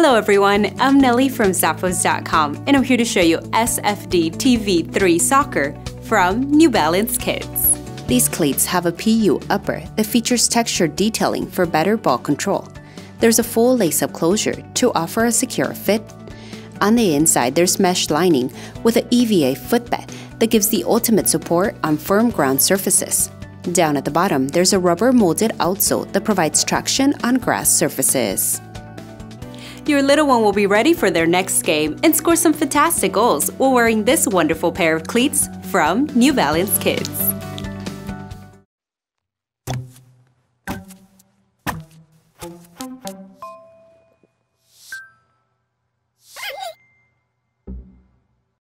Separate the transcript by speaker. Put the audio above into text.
Speaker 1: Hello everyone, I'm Nelly from Zappos.com and I'm here to show you SFDTv3 Soccer from New Balance Kids.
Speaker 2: These cleats have a PU upper that features textured detailing for better ball control. There's a full lace-up closure to offer a secure fit. On the inside, there's mesh lining with an EVA footbed that gives the ultimate support on firm ground surfaces. Down at the bottom, there's a rubber molded outsole that provides traction on grass surfaces.
Speaker 1: Your little one will be ready for their next game and score some fantastic goals while wearing this wonderful pair of cleats from New Balance Kids.